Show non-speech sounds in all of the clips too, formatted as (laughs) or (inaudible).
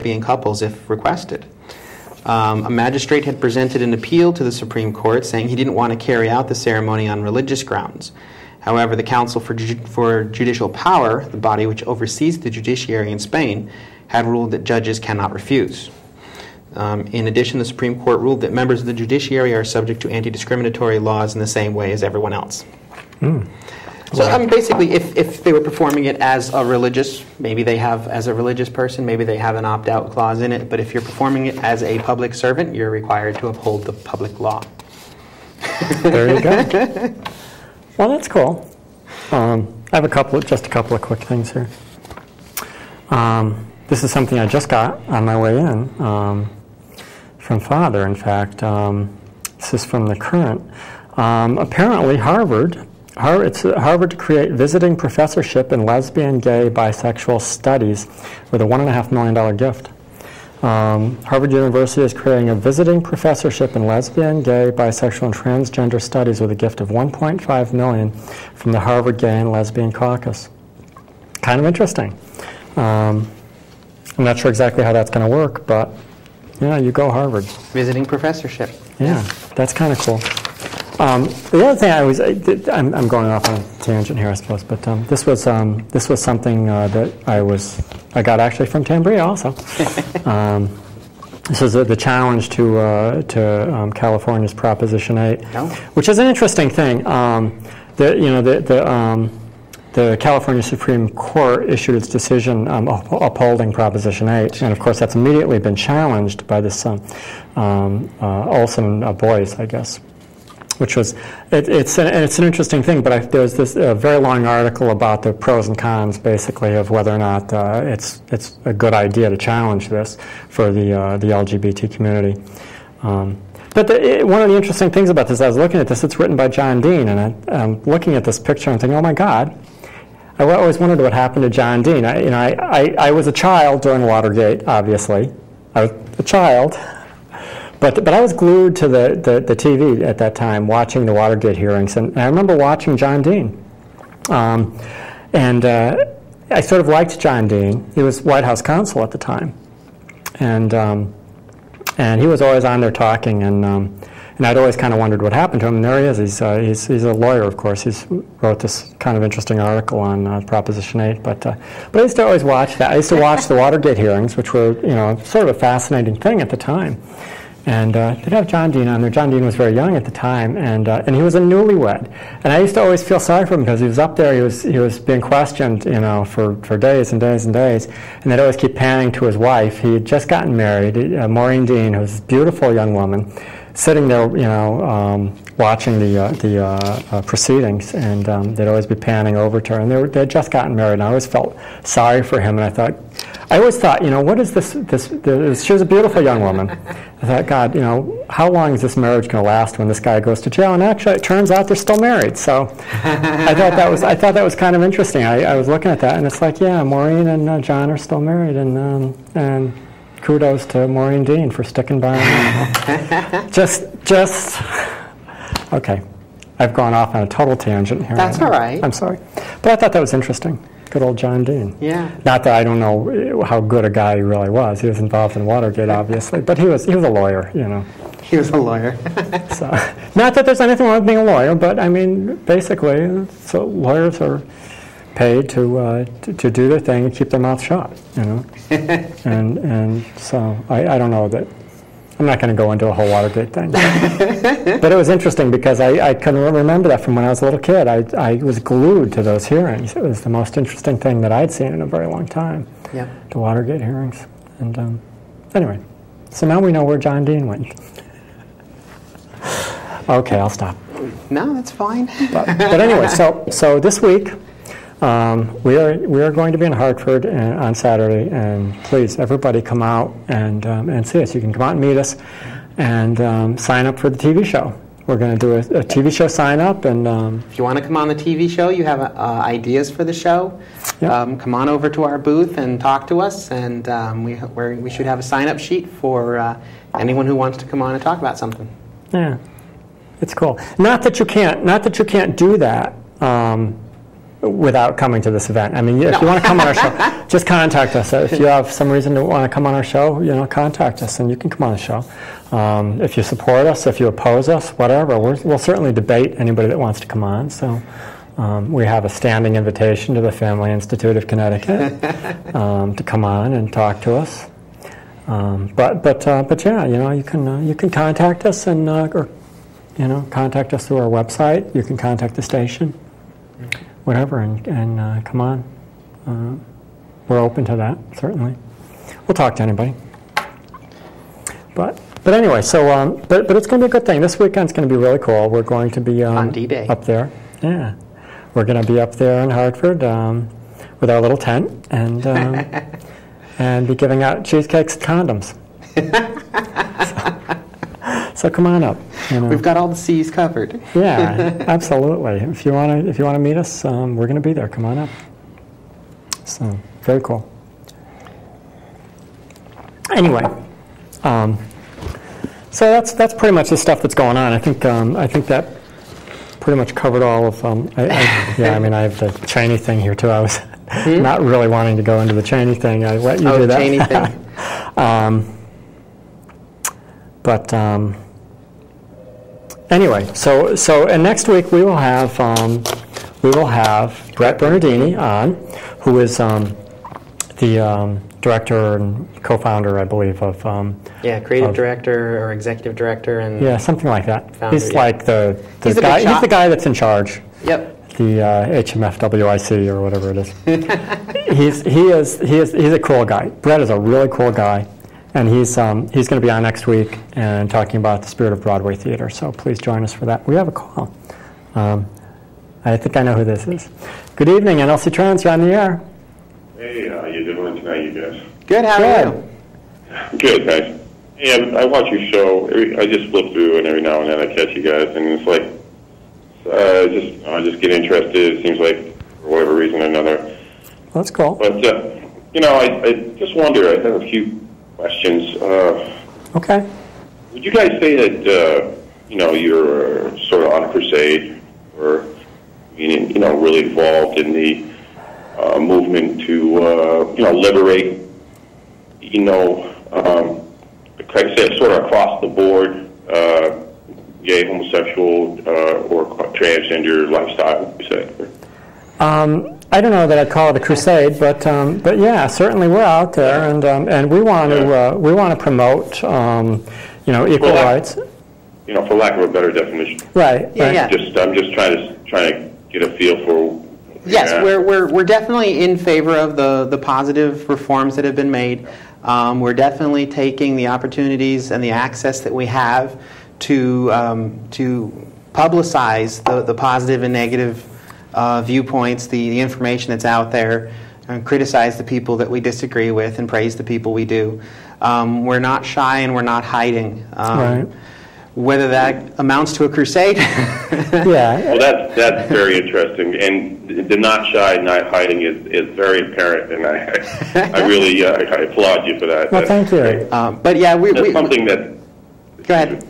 lesbian couples if requested. Um, a magistrate had presented an appeal to the Supreme Court saying he didn't want to carry out the ceremony on religious grounds. However, the Council for, Ju- for Judicial Power, the body which oversees the judiciary in Spain, had ruled that judges cannot refuse. Um, in addition, the Supreme Court ruled that members of the judiciary are subject to anti discriminatory laws in the same way as everyone else. Hmm. So, I mean, basically, if, if they were performing it as a religious, maybe they have, as a religious person, maybe they have an opt out clause in it, but if you're performing it as a public servant, you're required to uphold the public law. There you go. (laughs) well, that's cool. Um, I have a couple, of, just a couple of quick things here. Um, this is something I just got on my way in um, from Father. In fact, um, this is from the Courant. Um, apparently, Harvard. Harvard, Harvard to create visiting professorship in lesbian, gay, bisexual studies with a one and a half million dollar gift. Um, Harvard University is creating a visiting professorship in lesbian, gay, bisexual, and transgender studies with a gift of 1.5 million from the Harvard Gay and Lesbian Caucus. Kind of interesting. Um, I'm not sure exactly how that's going to work, but yeah, you go Harvard. Visiting professorship. Yeah, that's kind of cool. Um, the other thing I was, I, I'm, I'm going off on a tangent here, I suppose, but um, this was um, this was something uh, that I was I got actually from Tambria also. (laughs) Um, this is the challenge to uh, to um, California's Proposition 8, Oh. which is an interesting thing. Um, the you know the the um, the California Supreme Court issued its decision um, upholding Proposition 8, and of course that's immediately been challenged by this um, um, uh, Olson uh, Boies, I guess which was it, it's an, it's an interesting thing. But I, there was this uh, very long article about the pros and cons, basically, of whether or not uh, it's it's a good idea to challenge this for the uh, the LGBT community. Um, but the, it, one of the interesting things about this, I was looking at this. It's written by John Dean, and I, I'm looking at this picture and thinking, oh my God. I always wondered what happened to John Dean. I, you know, I, I, I was a child during Watergate, obviously. I was a child. But, but I was glued to the, the, the TV at that time, watching the Watergate hearings. And I remember watching John Dean. Um, and uh, I sort of liked John Dean. He was White House counsel at the time. And, um, and he was always on there talking. And, um, and I'd always kind of wondered what happened to him. And there he is. He's, uh, he's, he's a lawyer, of course. He's wrote this kind of interesting article on uh, Proposition 8. But, uh, but I used to always watch that. I used to watch the (laughs) Watergate hearings, which were, you know, sort of a fascinating thing at the time. And uh, they'd have John Dean on there. John Dean was very young at the time, and, uh, and he was a newlywed. And I used to always feel sorry for him because he was up there, he was, he was being questioned, you know, for, for days and days and days. And they'd always keep panning to his wife. He had just gotten married, uh, Maureen Dean, who was beautiful young woman, sitting there, you know, um, watching the, uh, the uh, uh, proceedings. And um, they'd always be panning over to her. And they, were, they had just gotten married, and I always felt sorry for him. And I thought, I always thought, you know, what is this? This, this she was a beautiful young woman. I thought, God, you know, how long is this marriage going to last when this guy goes to jail? And actually, it turns out they're still married. So I thought that was I thought that was kind of interesting. I, I was looking at that, and it's like, yeah, Maureen and uh, John are still married, and um, and kudos to Maureen Dean for sticking by. him. (laughs) just, just okay. I've gone off on a total tangent here. That's I- all right. I'm sorry, but I thought that was interesting. Good old John Dean. Yeah. Not that I don't know how good a guy he really was. He was involved in Watergate, obviously, but he was he was a lawyer, you know. He was a lawyer. (laughs) So, not that there's anything wrong with being a lawyer, but I mean, basically, so lawyers are paid to, uh, to to do their thing and keep their mouth shut, you know. (laughs) and and so I, I don't know that. I'm not going to go into a whole Watergate thing. (laughs) but it was interesting because I, I can remember that from when I was a little kid. I, I was glued to those hearings. It was the most interesting thing that I'd seen in a very long time, yeah. the Watergate hearings. And um, anyway, so now we know where John Dean went. okay, I'll stop. No, that's fine. But, but anyway, so, so this week, um, we, are, we are going to be in Hartford uh, on Saturday, and please, everybody come out and, um, and see us. You can come out and meet us and um, sign up for the TV show. We're going to do a, a TV show sign up, and um, If you want to come on the TV show, you have uh, ideas for the show, Yeah. um, come on over to our booth and talk to us. And um, we, we're, we should have a sign up sheet for uh, anyone who wants to come on and talk about something. yeah, it's cool. Not that you can't, not that you can't do that. Um, without coming to this event. I mean, if you want to come on our show, (laughs) just contact us. If you have some reason to want to come on our show, you know, contact us and you can come on the show. Um, if you support us, if you oppose us, whatever, we're, we'll certainly debate anybody that wants to come on. So um, we have a standing invitation to the Family Institute of Connecticut (laughs) um, to come on and talk to us. Um, but but uh, but yeah, you know, you can uh, you can contact us and uh, or you know contact us through our website. You can contact the station whatever, and, and uh, come on. Uh, we're open to that, certainly. We'll talk to anybody. But but anyway, so um, but but it's going to be a good thing. This weekend's going to be really cool. We're going to be um, On D-Day. up there. Yeah, we're going to be up there in Hartford um, with our little tent and um, (laughs) and be giving out cheesecakes and condoms. (laughs) so, so come on up. You know. We've got all the C's covered. Yeah, (laughs) absolutely. If you want to, if you want to meet us, um, we're going to be there. Come on up. So very cool. Anyway, um, so that's that's pretty much the stuff that's going on. I think um, I think that pretty much covered all of. Um, I, I, yeah, I mean, I have the Cheney thing here too. I was not really wanting to go into the Cheney thing. I let you Oh, do that. Cheney thing. (laughs) Um, but um, anyway, so so and next week we will have um, we will have Brett Bernardini on, who is um, the um, director and co-founder, I believe, of um, Yeah, creative Of- director or executive director, and yeah something like that. Founder, he's yeah. like the, the He's guy. He's the guy that's in charge. yep. The uh, HMFWIC or whatever it is. (laughs) he's he is he is he's a cool guy. Brett is a really cool guy, and he's um, he's going to be on next week and talking about the spirit of Broadway theater. So please join us for that. We have a call. Um, I think I know who this is. Good evening, NLC Trans. You're on the air. Hey, how are you doing tonight, you guys? Good. How Good. are you? Good, thanks. Hey, I, I watch your show. Every, I just flip through, and every now and then I catch you guys, and it's like, uh, just I just get interested. It seems like for whatever reason or another. That's cool. But uh, you know, I, I just wonder. I have a few questions. Uh, Okay. would you guys say that uh, you know you're sort of on a crusade, or meaning you know really involved in the uh, movement to uh, you know liberate you know um, I say sort of across the board uh, gay, homosexual, uh, or transgender lifestyle? You say? Um, I don't know that I'd call it a crusade, but um, but yeah, certainly we're out there, and um, and we want to uh, we want to promote um, you know equal Well, rights. You know, for lack of a better definition. Right. Yeah, right. yeah. Just I'm just trying to trying to get a feel for. Yes, Yeah. we're, we're, we're definitely in favor of the, the positive reforms that have been made. Um, we're definitely taking the opportunities and the access that we have to, um, to publicize the, the positive and negative uh, viewpoints, the, the information that's out there, and criticize the people that we disagree with and praise the people we do. Um, we're not shy and we're not hiding. Um, Right. Whether that amounts to a crusade, (laughs) yeah. Well, that's that's very interesting, and the not shy, not hiding is, is very apparent, and I I really uh, I applaud you for that. Well, That's thank you. um, but yeah, we, That's we something that go ahead.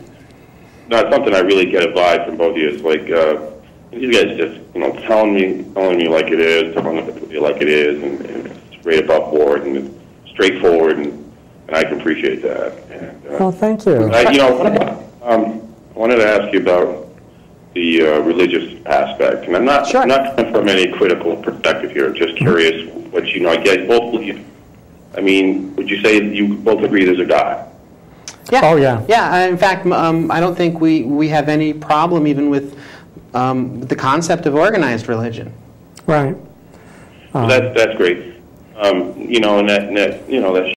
No, it's something I really get a vibe from both of you. It's like uh, you guys just you know telling me telling me like it is, telling it like it is, and, and it's right above board and it's straightforward, and, and I can appreciate that. And, uh, Well, thank you. uh, you know, um, I wanted to ask you about the uh, religious aspect, and I'm not Sure. not coming from any critical perspective here. Just curious what you know. I guess both believe. I mean, would you say you both agree there's a God? Yeah. Oh, yeah. Yeah. In fact, um, I don't think we, we have any problem even with um, the concept of organized religion. Right. So that's that's great. Um, you know, and that, and that you know that